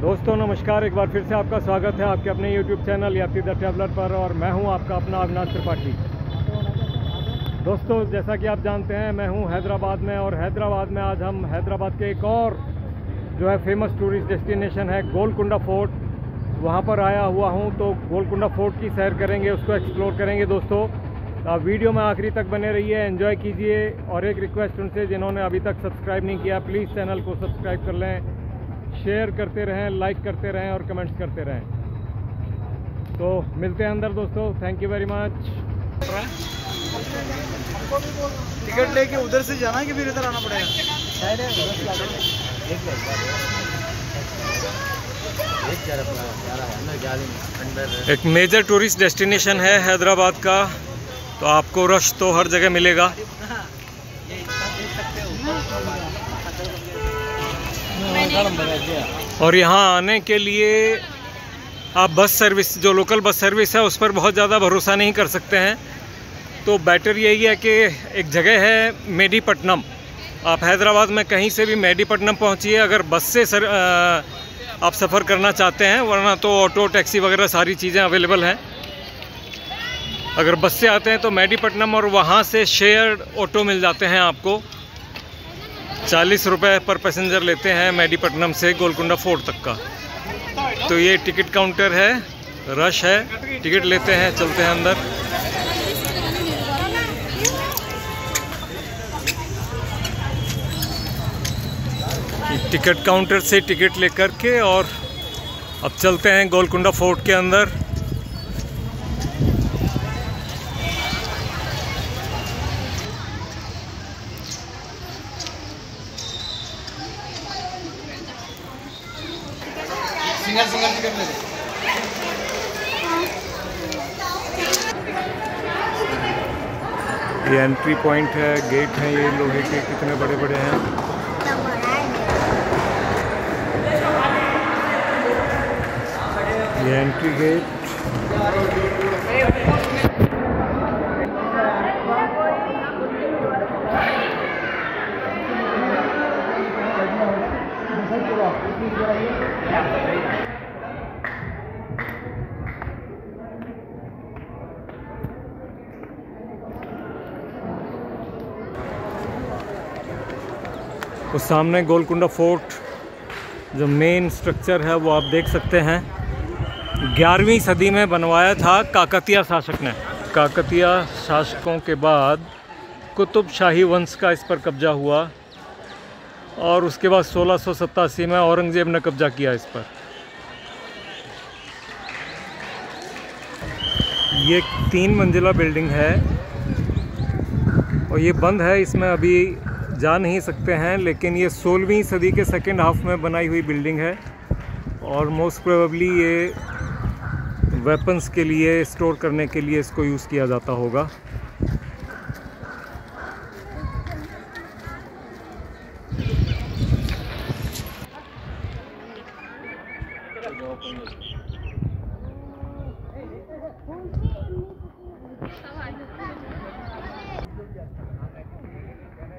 दोस्तों, नमस्कार। एक बार फिर से आपका स्वागत है आपके अपने YouTube channel Yatri the traveller पर और मैं हूँ आपका अपना अविनाश त्रिपाठी। दोस्तों, जैसा कि आप जानते हैं, मैं हूँ हैदराबाद में और हैदराबाद में आज हम हैदराबाद के एक और जो है फ़ेमस टूरिस्ट डेस्टिनेशन है, गोलकुंडा फोर्ट। वहाँ पर आया हुआ हूँ तो गोलकुंडा फोर्ट की सैर करेंगे, उसको एक्सप्लोर करेंगे दोस्तों। तो आप वीडियो में आखिरी तक बने रहिए एंजॉय कीजिए और एक रिक्वेस्ट उनसे, जिन्होंने अभी तक सब्सक्राइब नहीं किया प्लीज़ चैनल को सब्सक्राइब कर लें। शेयर करते रहें लाइक करते रहें और कमेंट्स करते रहें। तो मिलते हैं अंदर दोस्तों। Thank you very much ticket लेके उधर से जाना है कि फिर इधर आना पड़ेगा? एक मेजर टूरिस्ट डेस्टिनेशन है हैदराबाद का। तो आपको रश तो हर जगह मिलेगा। और यहाँ आने के लिए आप बस सर्विस जो लोकल बस सर्विस है उस पर बहुत ज़्यादा भरोसा नहीं कर सकते हैं। तो बेटर यही है कि एक जगह है मेडीपट्टनम। आप हैदराबाद में कहीं से भी मेडीपट्टनम पहुँचिए अगर बस से सर आ, आप सफ़र करना चाहते हैं वरना तो ऑटो टैक्सी वगैरह सारी चीज़ें अवेलेबल हैं। अगर बस से आते हैं तो मेडीपट्टनम और वहाँ से शेयर ऑटो मिल जाते हैं आपको। चालीस रुपये पर पैसेंजर लेते हैं मेडीपट्टनम से गोलकुंडा फोर्ट तक का। तो ये टिकट काउंटर है, रश है, टिकट लेते हैं, चलते हैं अंदर। टिकट काउंटर से टिकट लेकर के और अब चलते हैं गोलकुंडा फोर्ट के अंदर। एंट्री पॉइंट है गेट है ये लोहे के, कितने बड़े बड़े हैं? ये एंट्री गेट उस सामने गोलकुंडा फोर्ट, जो मेन स्ट्रक्चर है, वो आप देख सकते हैं। ग्यारहवीं सदी में बनवाया था काकतिया शासक ने। काकतिया शासकों के बाद कुतुब शाही वंश का इस पर कब्जा हुआ और उसके बाद सोलह में औरंगज़ेब ने कब्जा किया इस पर। ये तीन मंजिला बिल्डिंग है और ये बंद है, इसमें अभी जा नहीं सकते हैं, लेकिन ये सोलहवीं सदी के सेकेंड हाफ़ में बनाई हुई बिल्डिंग है और मोस्ट प्रोबली ये वेपन्स के लिए स्टोर करने के लिए इसको यूज़ किया जाता होगा।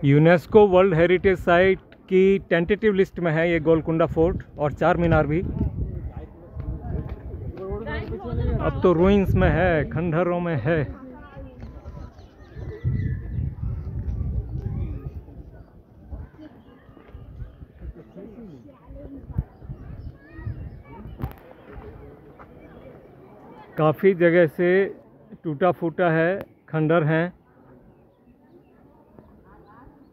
यूनेस्को वर्ल्ड हेरिटेज साइट की टेंटेटिव लिस्ट में है ये गोलकुंडा फोर्ट और चार मीनार भी। अब तो रूइंस में है, खंडहरों में है। काफ़ी जगह से टूटा फूटा है खंडर हैं।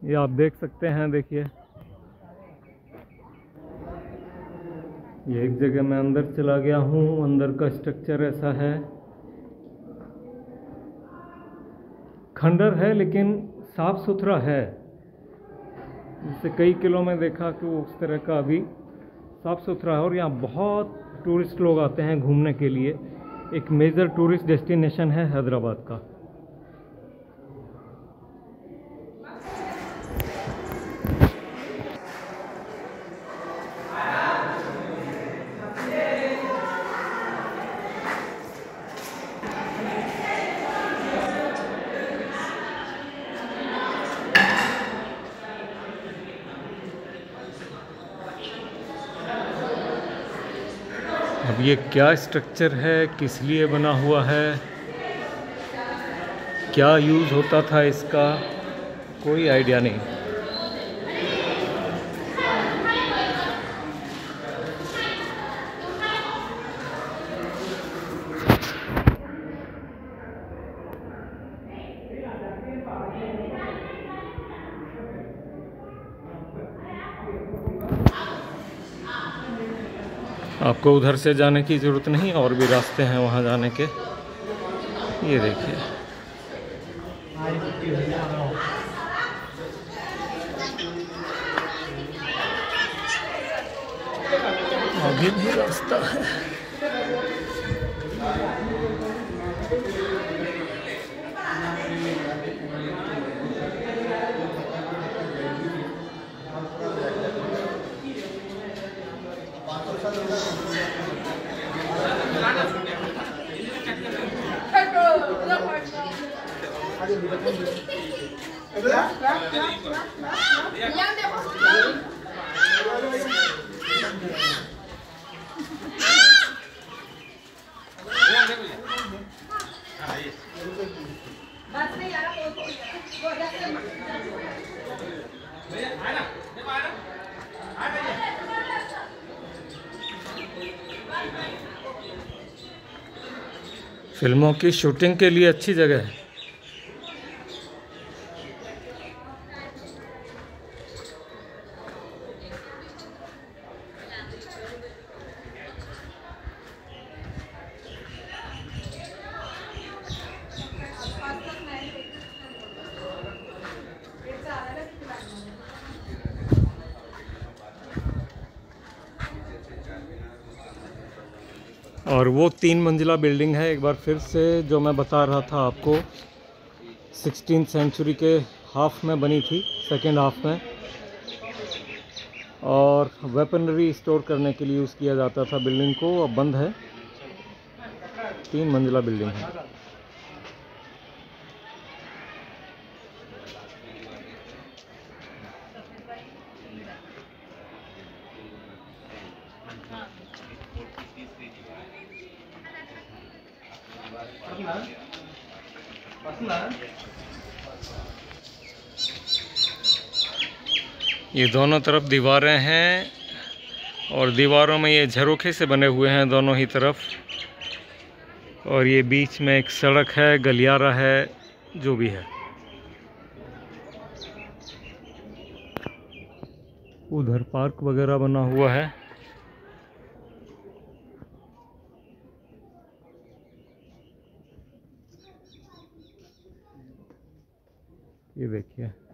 ये आप देख सकते हैं, देखिए। ये एक जगह मैं अंदर चला गया हूँ, अंदर का स्ट्रक्चर ऐसा है। खंडर है, लेकिन साफ़ सुथरा है। इससे कई किलो में देखा कि वो उस तरह का अभी साफ़ सुथरा है, और यहाँ बहुत टूरिस्ट लोग आते हैं घूमने के लिए। एक मेजर टूरिस्ट डेस्टिनेशन है हैदराबाद का। क्या स्ट्रक्चर है? किस लिए बना हुआ है? क्या यूज़ होता था इसका? कोई आइडिया नहीं। आपको उधर से जाने की ज़रूरत नहीं, और भी रास्ते हैं वहाँ जाने के। ये देखिए। अभी भी रास्ता है। फ़िल्मों की शूटिंग के लिए अच्छी जगह है और वो तीन मंजिला बिल्डिंग है, एक बार फिर से जो मैं बता रहा था आपको, सिक्सटीन सेंचुरी के हाफ़ में बनी थी, सेकेंड हाफ़ में। और वेपनरी स्टोर करने के लिए यूज़ किया जाता था बिल्डिंग को, अब बंद है। तीन मंजिला बिल्डिंग है। ये दोनों तरफ़ दीवारें हैं और दीवारों में ये झरोखे से बने हुए हैं दोनों ही तरफ़। और ये बीच में एक सड़क है, गलियारा है, जो भी है। उधर पार्क वगैरह बना हुआ है। ये देखिए।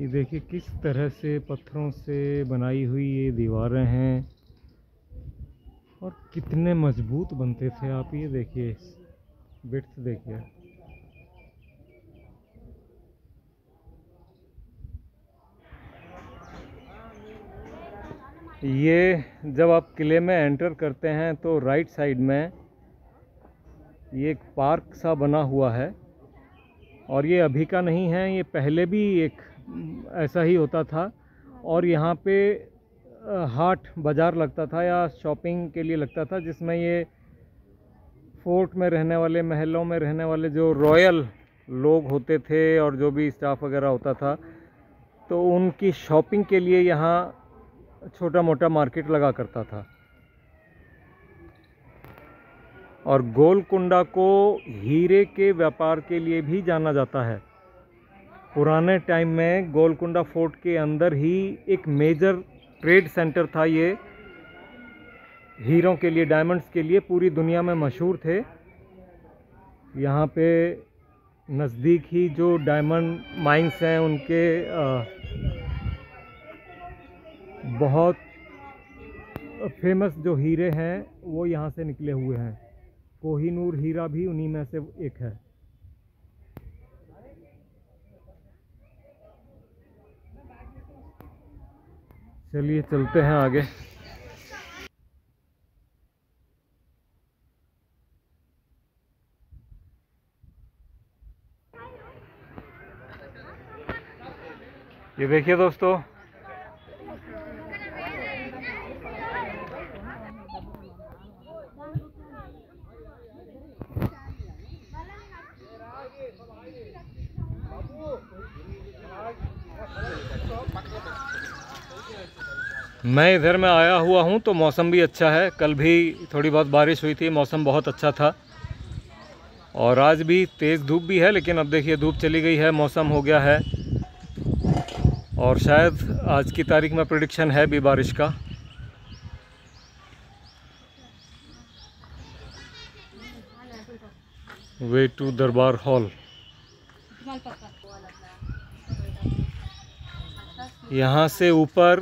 ये देखिए, किस तरह से पत्थरों से बनाई हुई ये दीवारें हैं और कितने मज़बूत बनते थे आप ये देखिए बिट्स देखिए। ये जब आप किले में एंटर करते हैं तो राइट साइड में ये एक पार्क सा बना हुआ है और ये अभी का नहीं है, ये पहले भी एक ऐसा ही होता था। और यहाँ पे हाट बाज़ार लगता था या शॉपिंग के लिए लगता था, जिसमें ये फोर्ट में रहने वाले, महलों में रहने वाले जो रॉयल लोग होते थे और जो भी स्टाफ वगैरह होता था तो उनकी शॉपिंग के लिए यहाँ छोटा मोटा मार्केट लगा करता था। और गोलकुंडा को हीरे के व्यापार के लिए भी जाना जाता है। पुराने टाइम में गोलकुंडा फोर्ट के अंदर ही एक मेजर ट्रेड सेंटर था ये। हीरों के लिए डायमंड्स के लिए पूरी दुनिया में मशहूर थे। यहाँ पे नज़दीक ही जो डायमंड माइंस हैं उनके अ, बहुत फ़ेमस जो हीरे हैं वो यहाँ से निकले हुए हैं। कोहिनूर हीरा भी उन्हीं में से एक है। चलिए चलते हैं आगे। ये देखिए दोस्तों मैं इधर में आया हुआ हूँ तो मौसम भी अच्छा है। कल भी थोड़ी बहुत बारिश हुई थी, मौसम बहुत अच्छा था। और आज भी तेज़ धूप भी है, लेकिन अब देखिए धूप चली गई है, मौसम हो गया है। और शायद आज की तारीख में प्रडिक्शन है भी बारिश का। वे टू दरबार हॉल यहाँ से ऊपर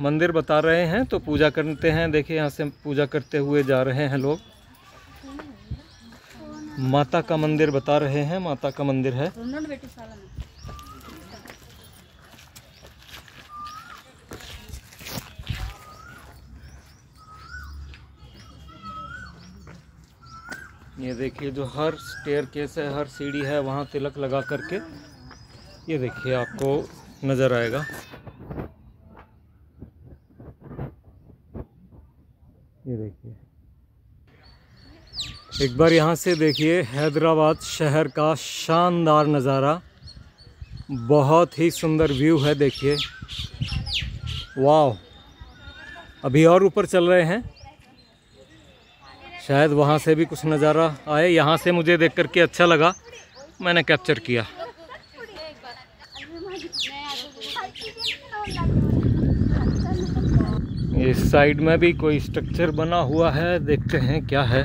मंदिर बता रहे हैं तो पूजा करते हैं। देखिए, यहाँ से पूजा करते हुए जा रहे हैं लोग। माता का मंदिर बता रहे हैं, माता का मंदिर है। ये देखिए, जो हर स्टेयर केस है, हर सीढ़ी है, वहाँ तिलक लगा करके। ये देखिए आपको नज़र आएगा। ये देखिए। एक बार यहाँ से देखिए, हैदराबाद शहर का शानदार नज़ारा। बहुत ही सुंदर व्यू है, देखिए। वाह अभी और ऊपर चल रहे हैं। शायद वहाँ से भी कुछ नज़ारा आए। यहाँ से मुझे देख करके अच्छा लगा। मैंने कैप्चर किया। इस साइड में भी कोई स्ट्रक्चर बना हुआ है, देखते हैं क्या है।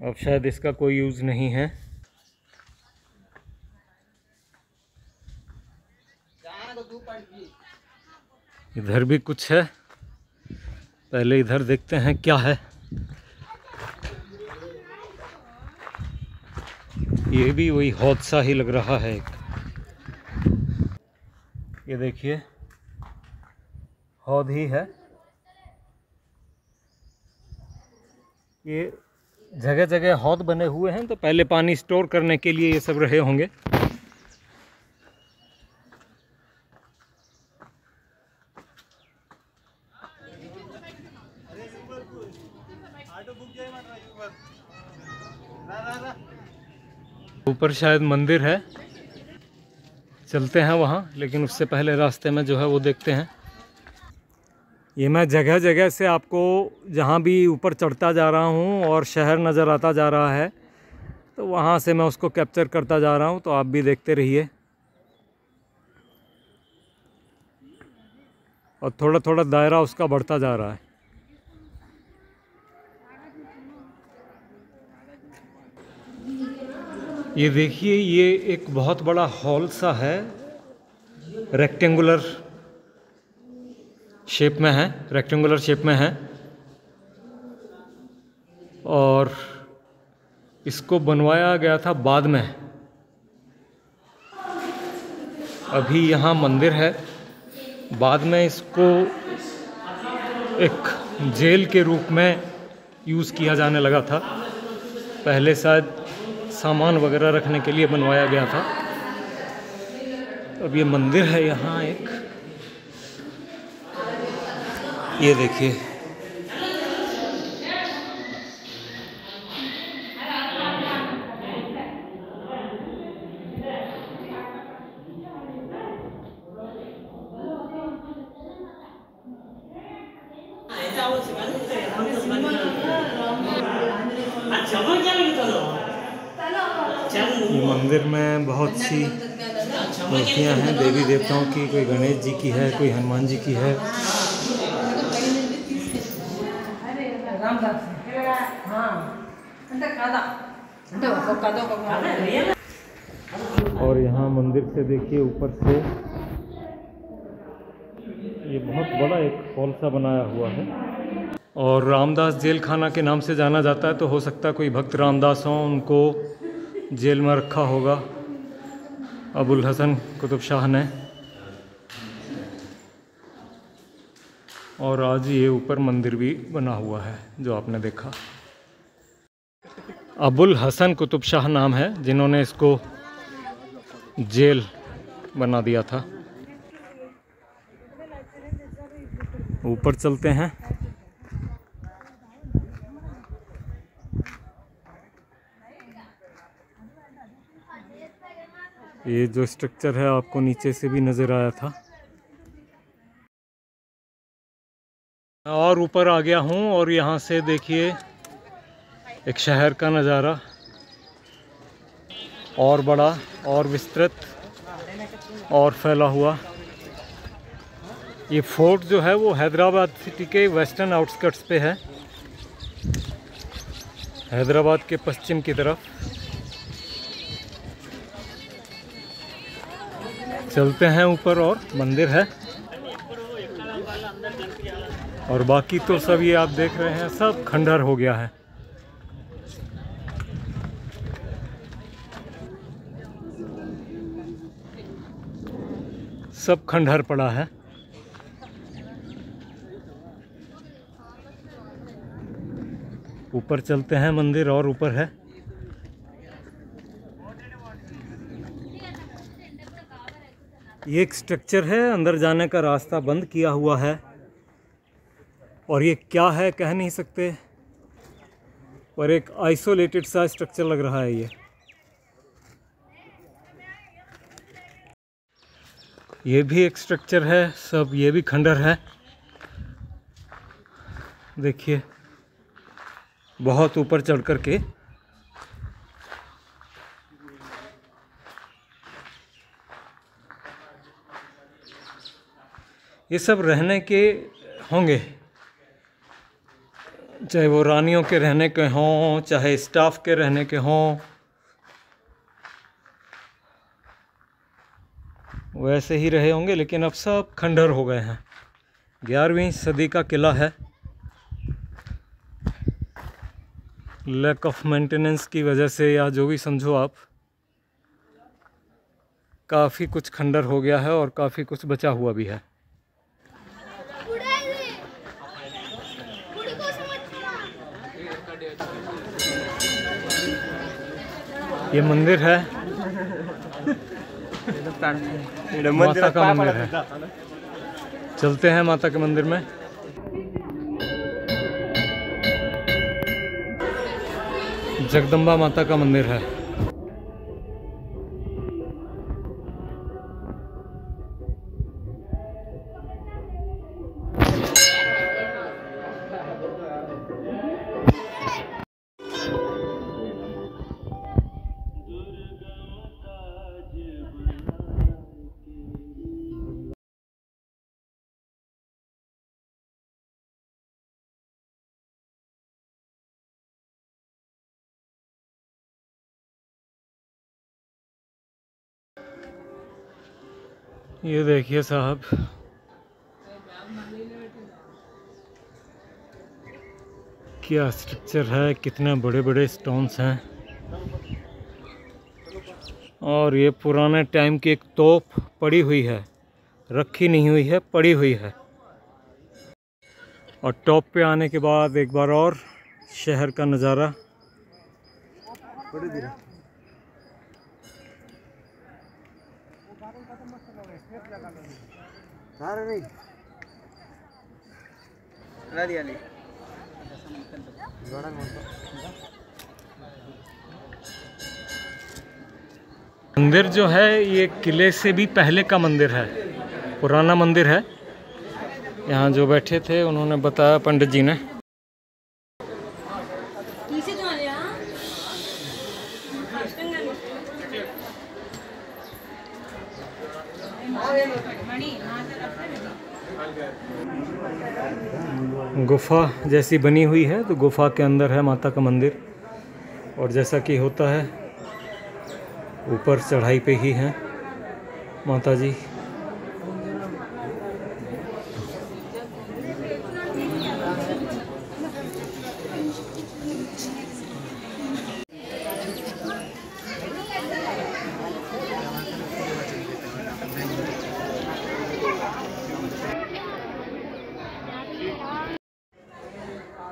अब शायद इसका कोई यूज़ नहीं है। इधर भी कुछ है। पहले इधर देखते हैं क्या है। ये भी वही हादसा ही लग रहा है एक। ये देखिए हौद ही है। ये जगह जगह हौद बने हुए हैं तो पहले पानी स्टोर करने के लिए ये सब रहे होंगे। ऊपर शायद मंदिर है। चलते हैं वहाँ, लेकिन उससे पहले रास्ते में जो है वो देखते हैं। ये मैं जगह जगह से आपको जहाँ भी ऊपर चढ़ता जा रहा हूँ और शहर नज़र आता जा रहा है तो वहाँ से मैं उसको कैप्चर करता जा रहा हूँ तो आप भी देखते रहिए। और थोड़ा थोड़ा दायरा उसका बढ़ता जा रहा है। ये देखिए, ये एक बहुत बड़ा हॉल सा है। रेक्टेंगुलर शेप में है, रेक्टेंगुलर शेप में है। और इसको बनवाया गया था बाद में। अभी यहाँ मंदिर है। बाद में इसको एक जेल के रूप में यूज़ किया जाने लगा था। पहले शायद सामान वगैरह रखने के लिए बनवाया गया था। अब ये मंदिर है यहाँ एक। ये देखिए ये मंदिर में बहुत सी मूर्तियाँ हैं देवताओं की कोई गणेश जी की है, कोई हनुमान जी की है। और यहाँ मंदिर से देखिए ऊपर से ये बहुत बड़ा एक हॉल सा बनाया हुआ है। और रामदास जेल खाना के नाम से जाना जाता है तो हो सकता है कोई भक्त रामदास हो, उनको जेल में रखा होगा। अबुल हसन कुतुब शाह ने और आज ये ऊपर मंदिर भी बना हुआ है, जो आपने देखा। अबुल हसन कुतुब शाह नाम है, जिन्होंने इसको जेल बना दिया था। ऊपर चलते हैं। ये जो स्ट्रक्चर है, आपको नीचे से भी नज़र आया था। और ऊपर आ गया हूँ और यहाँ से देखिए एक शहर का नज़ारा। और बड़ा, और विस्तृत, और फैला हुआ। ये फोर्ट जो है वो हैदराबाद सिटी के वेस्टर्न आउटस्कर्ट्स पे है। हैदराबाद के पश्चिम की तरफ़। चलते हैं ऊपर और मंदिर है। और बाकी तो सब ये आप देख रहे हैं, सब खंडहर हो गया है। सब खंडहर पड़ा है। ऊपर चलते हैं मंदिर, और ऊपर है। ये एक स्ट्रक्चर है, अंदर जाने का रास्ता बंद किया हुआ है। और ये क्या है कह नहीं सकते। और एक आइसोलेटेड सा स्ट्रक्चर लग रहा है ये। ये भी एक स्ट्रक्चर है, सब ये भी खंडर है। देखिए, बहुत ऊपर चढ़ कर के ये सब रहने के होंगे। चाहे वो रानियों के रहने के हों, चाहे स्टाफ के रहने के हों वैसे ही रहे होंगे, लेकिन अब सब खंडर हो गए हैं। ग्यारहवीं सदी का किला है। लैक ऑफ़ मेंटेनेंस की वजह से, या जो भी समझो आप, काफ़ी कुछ खंडर हो गया है और काफ़ी कुछ बचा हुआ भी है। ये मंदिर है। माता का मंदिर है। चलते हैं माता के मंदिर में। जगदम्बा माता का मंदिर है। ये देखिए साहब। क्या स्ट्रक्चर है? कितने बड़े बड़े स्टोन्स हैं। और ये पुराने टाइम की एक तोप पड़ी हुई है। रखी नहीं हुई है, पड़ी हुई है। और टॉप पे आने के बाद एक बार और शहर का नज़ारा। सारे नहीं। मंदिर जो है ये किले से भी पहले का मंदिर है। पुराना मंदिर है। यहाँ जो बैठे थे उन्होंने बताया पंडित जी ने। गुफा जैसी बनी हुई है तो गुफा के अंदर है माता का मंदिर। और जैसा कि होता है, ऊपर चढ़ाई पे ही है माता जी।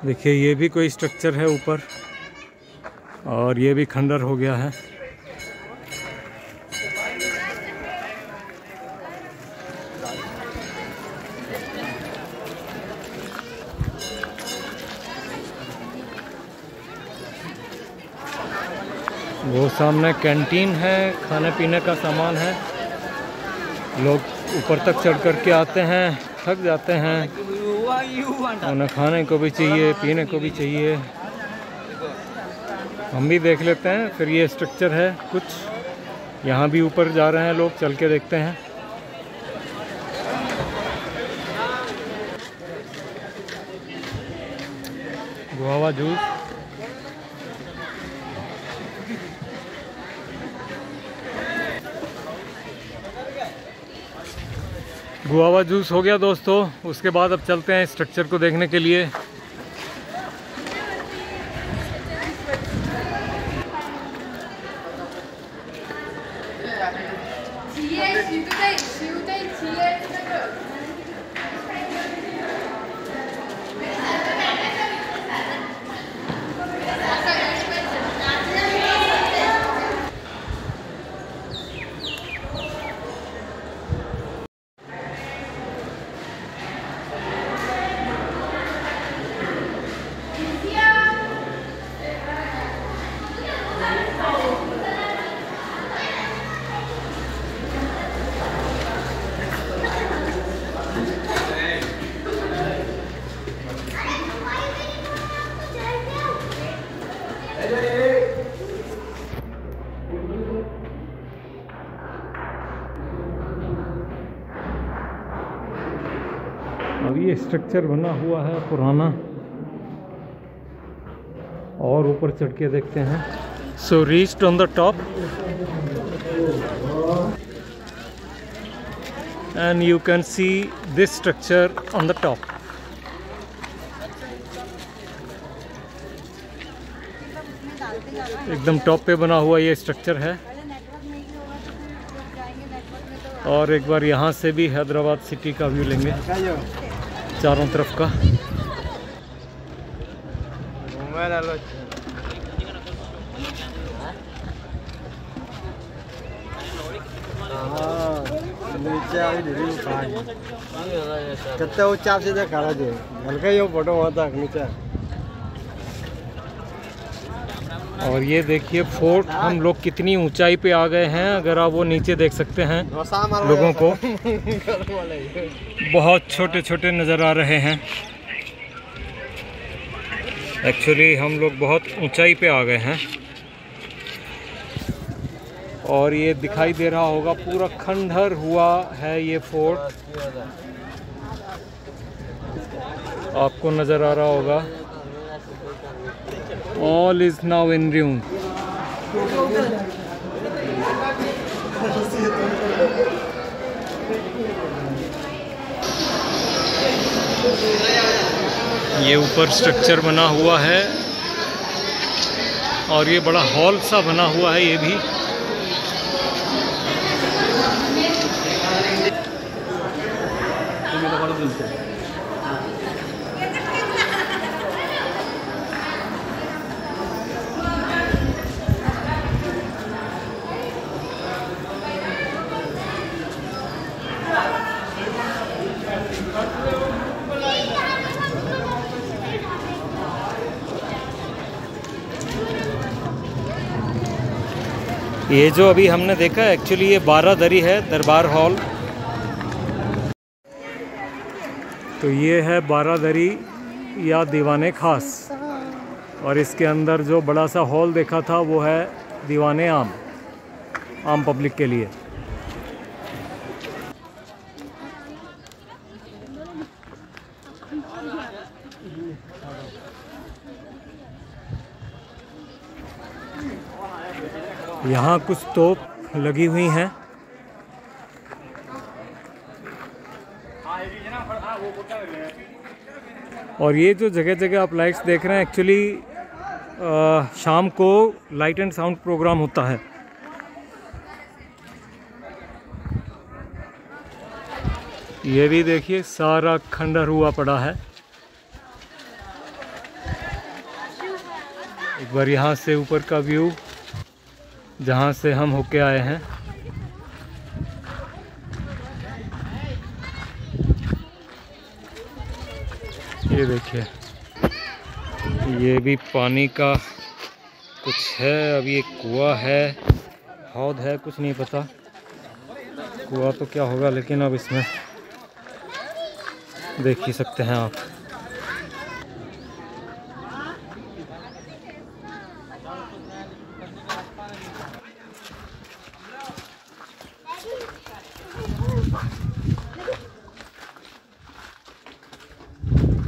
देखिए, ये भी कोई स्ट्रक्चर है ऊपर और ये भी खंडर हो गया है। वो सामने कैंटीन है खाने पीने का सामान है। लोग ऊपर तक चढ़ कर के आते हैं, थक जाते हैं। उन्हें खाने को भी चाहिए पीने को भी चाहिए। हम भी देख लेते हैं फिर ये स्ट्रक्चर है कुछ। यहाँ भी ऊपर जा रहे हैं लोग चल के देखते हैं। Guava juice. गुआवा जूस हो गया दोस्तों, उसके बाद अब चलते हैं स्ट्रक्चर को देखने के लिए। स्ट्रक्चर बना हुआ है पुराना। और ऊपर चढ़ के देखते हैं। So reached on the top and you can see this structure on the top एकदम टॉप पे बना हुआ ये स्ट्रक्चर है। और एक बार यहाँ से भी हैदराबाद सिटी का व्यू लेंगे। चारों तरफ़ का। हाँ, नीचे कितना ऊँचा से हल्का ही फ़ोटो नीचे। और ये देखिए फोर्ट, हम लोग कितनी ऊंचाई पे आ गए हैं, अगर आप वो नीचे देख सकते हैं लोगों को। बहुत छोटे छोटे नज़र आ रहे हैं। एक्चुअली हम लोग बहुत ऊंचाई पे आ गए हैं। और ये दिखाई दे रहा होगा, पूरा खंडहर हुआ है ये फोर्ट। आपको नज़र आ रहा होगा। All is now in ruin ये ऊपर स्ट्रक्चर बना हुआ है और ये बड़ा हॉल सा बना हुआ है ये भी। ये जो अभी हमने देखा एक्चुअली ये बारह दरी है, दरबार हॉल। तो ये है बारह दरी या दीवान खास। और इसके अंदर जो बड़ा सा हॉल देखा था, वो है दीवान आम आम पब्लिक के लिए। यहाँ कुछ तोप लगी हुई हैं। और ये जो जगह जगह आप लाइट्स देख रहे हैं एक्चुअली शाम को लाइट एंड साउंड प्रोग्राम होता है। ये भी देखिए, सारा खंडर हुआ पड़ा है। एक बार यहाँ से ऊपर का व्यू जहाँ से हम होके आए हैं। ये देखिए, ये भी पानी का कुछ है, अभी एक कुआ है, हौद है, कुछ नहीं पता। कुआ तो क्या होगा, लेकिन अब इसमें देख ही सकते हैं आप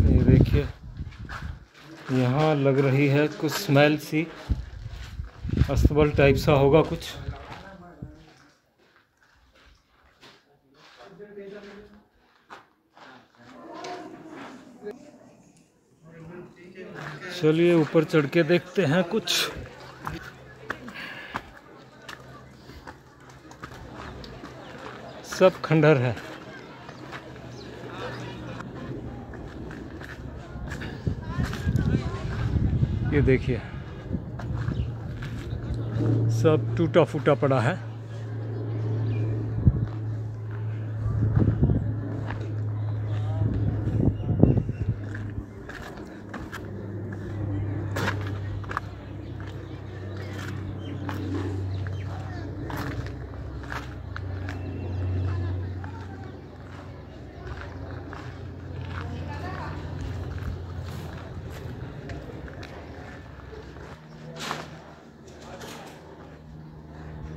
ये देखिए यहाँ लग रही है कुछ स्मेल सी, अस्तबल टाइप सा होगा कुछ। चलिए ऊपर चढ़ के देखते हैं कुछ। सब खंडर है। ये देखिए। सब टूटा फूटा पड़ा है।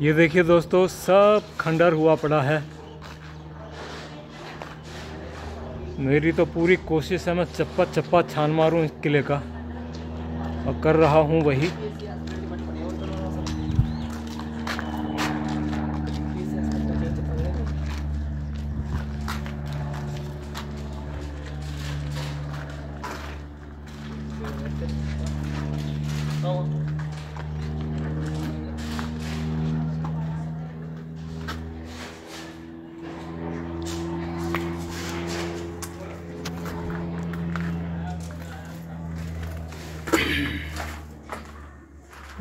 ये देखिए दोस्तों, सब खंडर हुआ पड़ा है। मेरी तो पूरी कोशिश है मैं चप्पा चप्पा छान मारूं इस किले का। और कर रहा हूँ वही।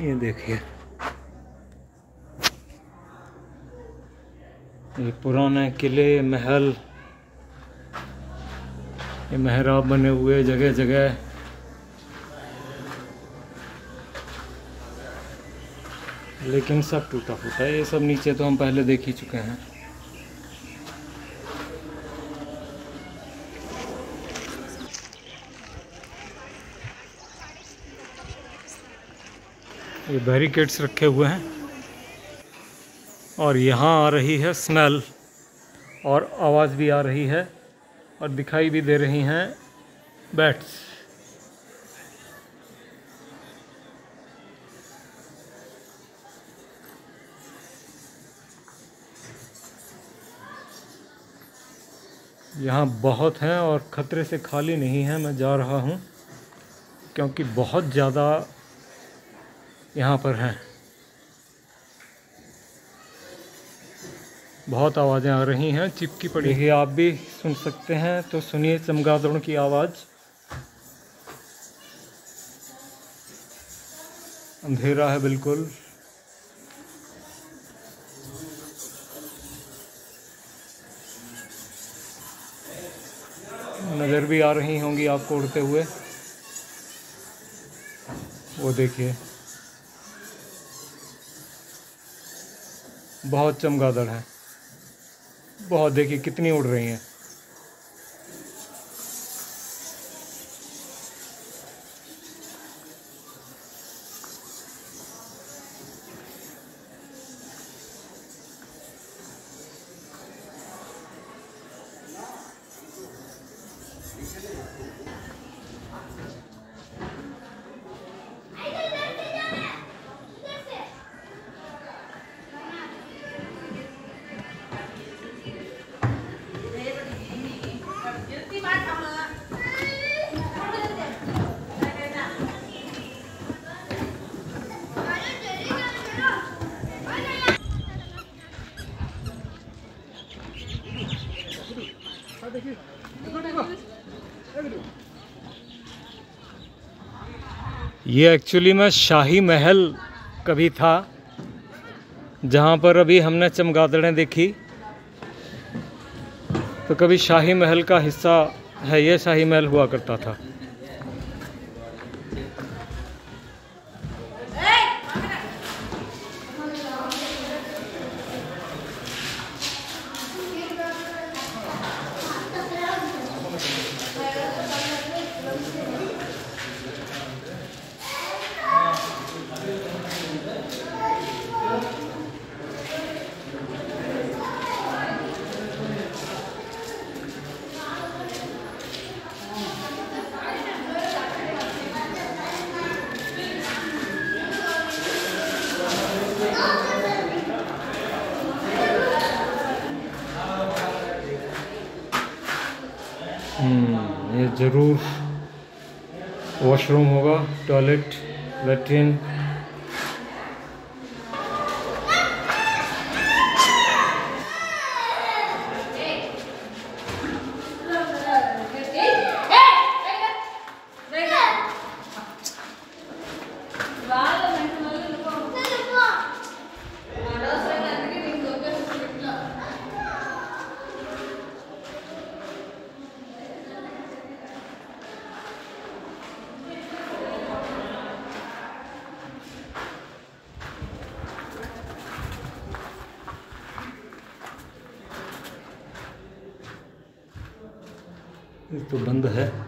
ये देखिए। ये पुराने किले, महल। ये मेहराब बने हुए जगह जगह लेकिन सब टूटा फूटा ये सब नीचे तो हम पहले देख ही चुके हैं। बैरिकेड्स रखे हुए हैं। और यहाँ आ रही है स्मेल और आवाज़ भी आ रही है और दिखाई भी दे रही हैं बैट्स यहाँ बहुत हैं और ख़तरे से खाली नहीं है, मैं जा रहा हूँ, क्योंकि बहुत ज़्यादा यहाँ पर हैं। बहुत आवाज़ें आ रही हैं, चिपकी पड़ी। है आप भी सुन सकते हैं तो सुनिए चमगादड़ों की आवाज़। अंधेरा है बिल्कुल। नज़र भी आ रही होंगी आपको उड़ते हुए। वो देखिए। बहुत चमगादड़ हैं। बहुत देखिए कितनी उड़ रही हैं। ये एक्चुअली में शाही महल कभी था, जहाँ पर अभी हमने चमगादड़ें देखी। तो कभी शाही महल का हिस्सा है, ये शाही महल हुआ करता था। वॉशरूम होगा टॉयलेट लेट्रिन तो बंद है।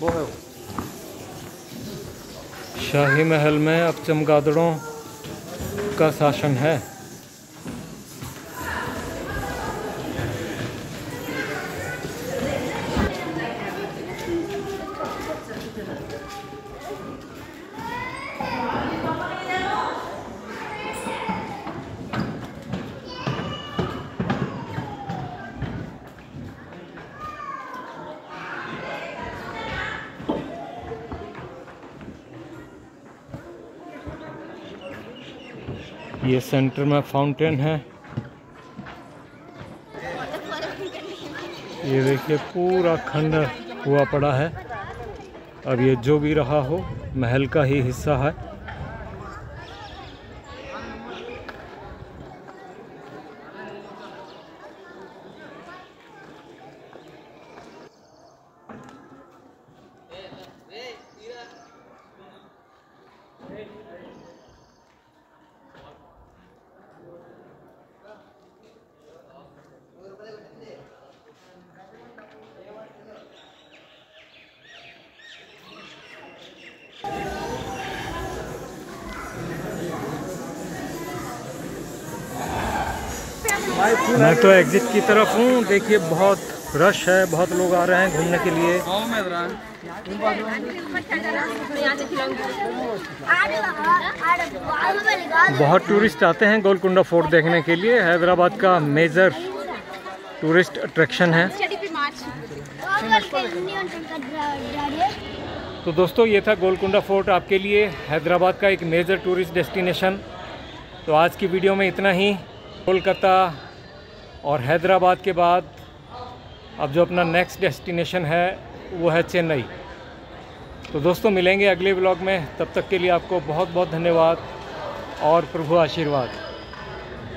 वो है वो। शाही महल में अब चमगादड़ों का शासन है। सेंटर में फाउंटेन है। ये देखिए, पूरा खंड हुआ पड़ा है। अब ये जो भी रहा हो, महल का ही हिस्सा है। मैं तो एग्जिट की तरफ़ हूँ। देखिए, बहुत रश है, बहुत लोग आ रहे हैं घूमने के लिए। बहुत टूरिस्ट आते हैं गोलकुंडा फोर्ट देखने के लिए। हैदराबाद का मेजर टूरिस्ट अट्रैक्शन है। तो दोस्तों, ये था गोलकुंडा फोर्ट आपके लिए। हैदराबाद का एक मेजर टूरिस्ट डेस्टिनेशन तो आज की वीडियो में इतना ही। कोलकाता और हैदराबाद के बाद अब जो अपना नेक्स्ट डेस्टिनेशन है, वो है चेन्नई। तो दोस्तों, मिलेंगे अगले ब्लॉग में। तब तक के लिए आपको बहुत बहुत धन्यवाद और प्रभु आशीर्वाद।